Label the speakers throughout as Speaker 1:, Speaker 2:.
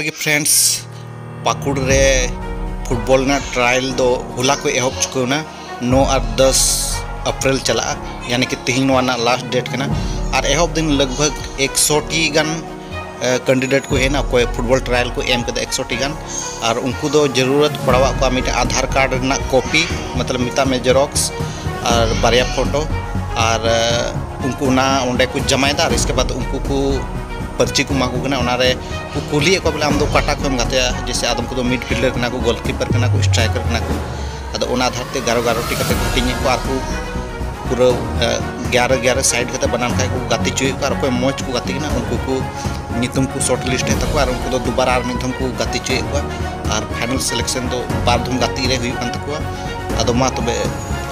Speaker 1: जोहार के फ्रेंड्स पाकुड़ रे फुटबॉल ना ट्रायल दो। होला को एहब चुकना नौ? और दस अप्रैल चला। यानी कि तीन वाना लास्ट डेट कना और एहब दिन लगभग एक सौ टी गन कैंडिडेट को हेना कोई फुटबॉल ट्रायल को एम कर एक सौ टी गन। और उनको दो ज़रूरत पड़वा को मिटे आधार कार्ड ना कॉपी मतलब मिता में जेरोक्स और बारिया फ़ोटो और उनको ना, उन्हें कुछ और इसके बाद उनको पर्ची को माको को कुली को बोले दो काटा को गाते जैसे आदम को मिड फील्डर को गोलकीपर को स्ट्राइकर को अद ओना धरते गारो गारो टी कते टिंग को को पूरा ग्यारह ग्यारह साइड कते बनान खाय को गाती चुई, को आर को को गाती उनको को नितुम को शॉर्ट लिस्ट है तको आर उनको दोबारा आर नितुम को गाती को, आर फाइनल सिलेक्शन दो बार धुम गाती रे हुई अदो मा तबे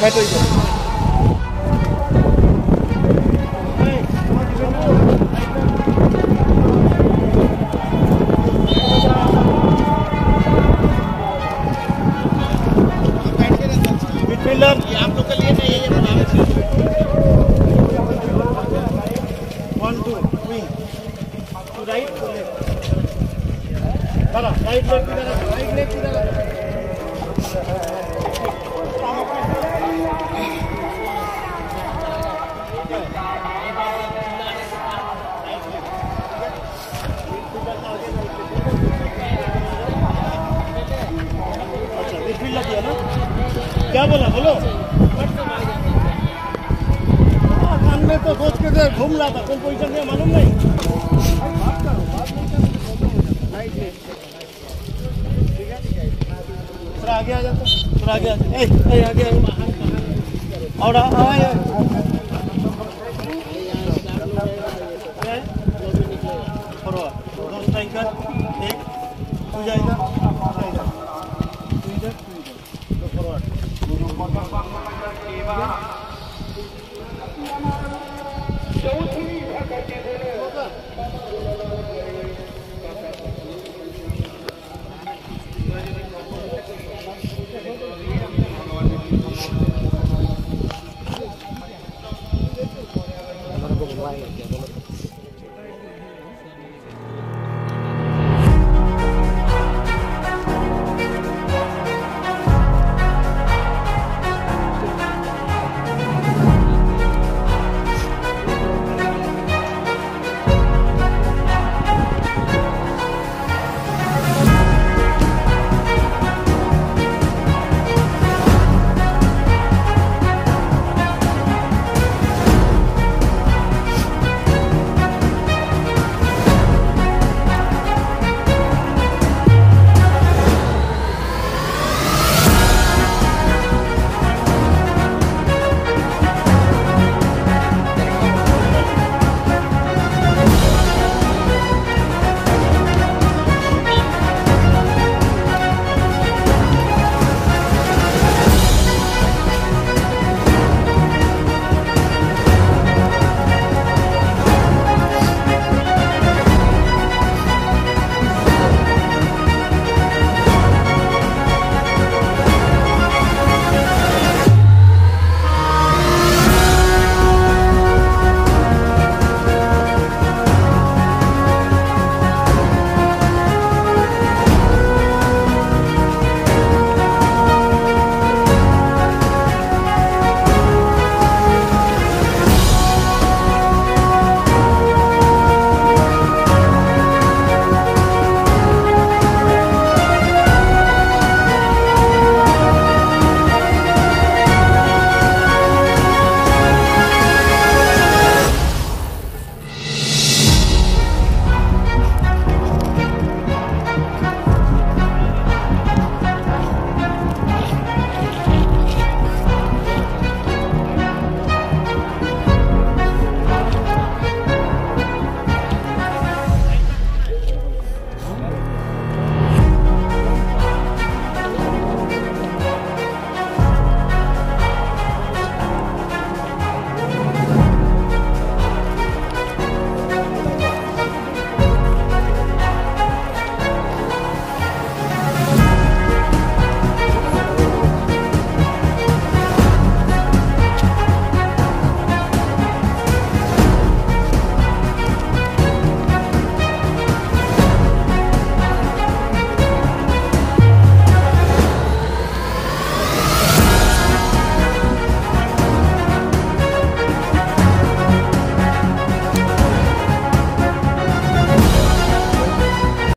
Speaker 1: बैठो मिडफील्डर ये आप लोग के टू राइट टू लेफ़्ट चलो क्या बोला? बोलो। कान में तो सोच के घूम रहा था कौन पोजिशन में मालूम नहीं। थोड़ा आगे आ जाता थोड़ा आगे आ जाता ए आगे और आए दो स्ट्राइकर जाएगा तू जाएगा forward.